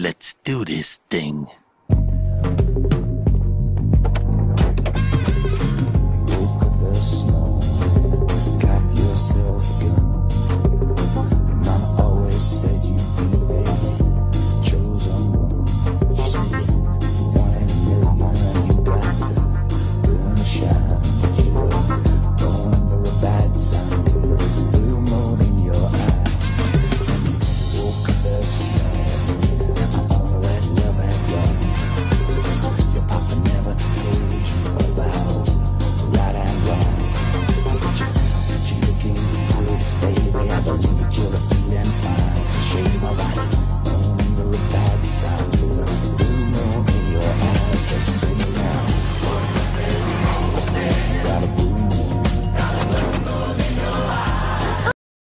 Let's do this thing. the average the feeling.